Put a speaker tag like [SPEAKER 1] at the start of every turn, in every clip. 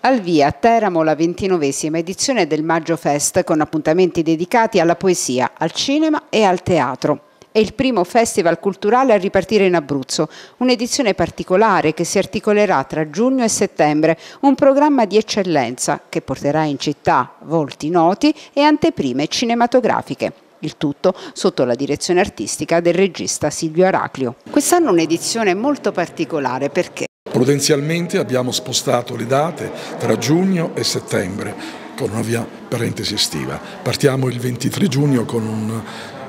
[SPEAKER 1] Al via Teramo la ventinovesima edizione del Maggio Fest con appuntamenti dedicati alla poesia, al cinema e al teatro. È il primo festival culturale a ripartire in Abruzzo, un'edizione particolare che si articolerà tra giugno e settembre, un programma di eccellenza che porterà in città volti noti e anteprime cinematografiche. Il tutto sotto la direzione artistica del regista Silvio Araclio. Quest'anno un'edizione molto particolare perché
[SPEAKER 2] Prudenzialmente abbiamo spostato le date tra giugno e settembre con una via parentesi estiva. Partiamo il 23 giugno con, un,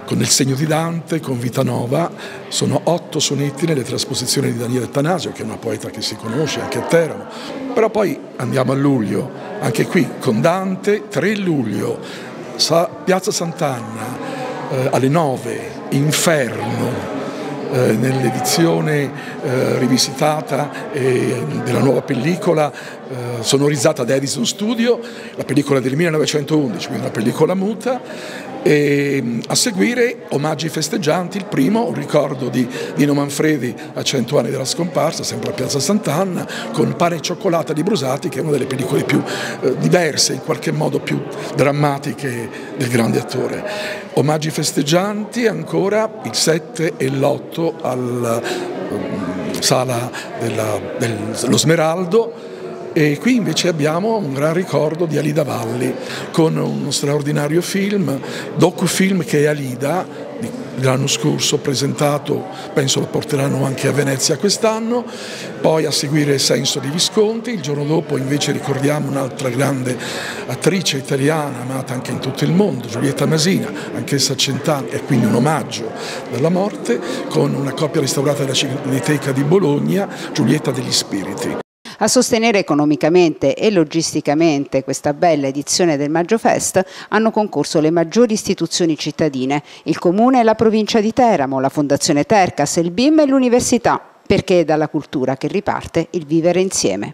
[SPEAKER 2] con il segno di Dante, con Vita Nova, sono otto sonetti nelle trasposizioni di Daniele Tanasio, che è una poeta che si conosce anche a Teramo. Però poi andiamo a luglio, anche qui con Dante, 3 luglio, Piazza Sant'Anna eh, alle 9, Inferno, eh, nell'edizione eh, rivisitata eh, della nuova pellicola eh, sonorizata da Edison Studio, la pellicola del 1911, quindi una pellicola muta, e a seguire omaggi festeggianti, il primo, un ricordo di Dino Manfredi a 100 anni della scomparsa, sempre a Piazza Sant'Anna, con Pane e cioccolata di Brusati, che è una delle pellicole più eh, diverse, in qualche modo più drammatiche del grande attore. Omaggi festeggianti ancora il 7 e l'8 alla um, sala dello Smeraldo e qui invece abbiamo un gran ricordo di Alida Valli con uno straordinario film, docufilm che è Alida, l'anno scorso presentato, penso lo porteranno anche a Venezia quest'anno, poi a seguire Senso di Visconti, il giorno dopo invece ricordiamo un'altra grande attrice italiana amata anche in tutto il mondo, Giulietta Masina, anch'essa a cent'anni e quindi un omaggio della morte, con una coppia restaurata della Cineteca di Bologna, Giulietta degli Spiriti.
[SPEAKER 1] A sostenere economicamente e logisticamente questa bella edizione del Maggio Fest hanno concorso le maggiori istituzioni cittadine, il Comune e la provincia di Teramo, la Fondazione Tercas, il BIM e l'Università, perché è dalla cultura che riparte il vivere insieme.